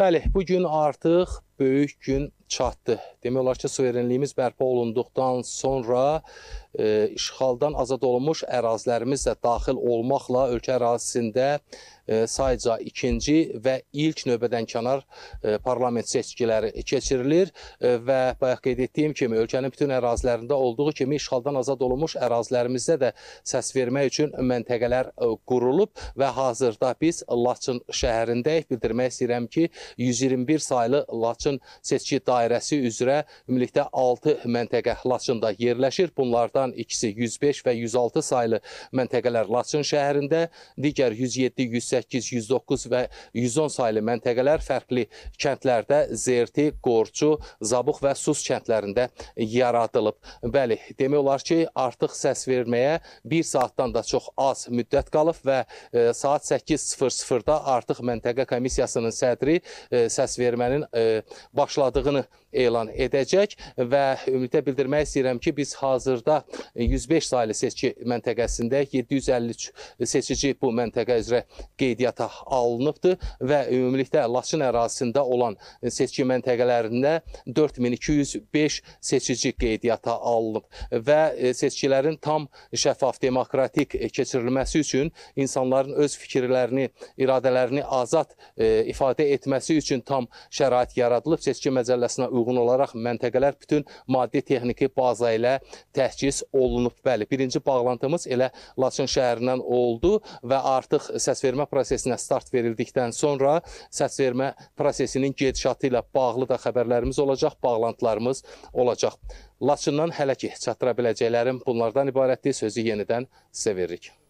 Bəli, bu gün artıq böyük gün çatdı. Demək olar ki, suverenliyimiz bərpa olunduqdan sonra işğaldan azad olunmuş ərazilərimiz də daxil olmaqla ölkə ərazisində e, sayca ikinci və ilk növbədənkənar e, parlament seçkiləri keçirilir e, və bayaq qeyd etdiyim kimi ölkənin bütün ərazilərində olduğu kimi işğaldan azad olunmuş ərazilərimizdə də səs vermək üçün məntəqələr e, qurulub və hazırda biz Laçın şəhərindəyik. Bildirmək istəyirəm ki, 121 saylı Laçın seçki dairəsi üzrə ümumilikdə 6 məntəqə Laçında yerləşir. Bunlardan ikisi 105 və 106 saylı məntəqələr Laçın şəhərində, digər 107, 108, 109 və 110 saylı məntəqələr fərqli kəndlərdə Zerti, Qorçu, Zabux və Sus kəndlərində yaradılıb. Bəli, demək olar ki, artıq səs verməyə 1 saatdan da çox az müddət qalıb və e, saat 8:00-da artıq məntəqə komissiyasının sədri e, səs vermənin e, başladığını elan edəcək və ümumiyyətlə bildirmək istəyirəm ki, biz hazırda 105 saylı seçki məntəqəsində 753 seçici bu məntəqə üzrə qeydiyyata alınıbdır və ümumilikdə Laçın ərazisində olan seçki məntəqələrində 4205 seçici qeydiyyata alınıb və seçkilərin tam şəffaf demokratik keçirilməsi üçün insanların öz fikirlərini, iradələrini azad e, ifadə etməsi üçün tam şərait yaradılıb. Seçki məcəlləsinə uyğun olaraq məntəqələr bütün maddi texniki baza ilə təchiz olunub. Bəli, birinci bağlantımız elə Laçın şəhərindən oldu və artıq səsvermə prosesinə start verildikdən sonra səsvermə prosesinin gedişatı ilə bağlı da xəbərlərimiz olacaq, bağlantılarımız olacaq. Laçından hələ ki çatdıra biləcəklərim bunlardan ibarətdir. Sözü yenidən sizə veririk.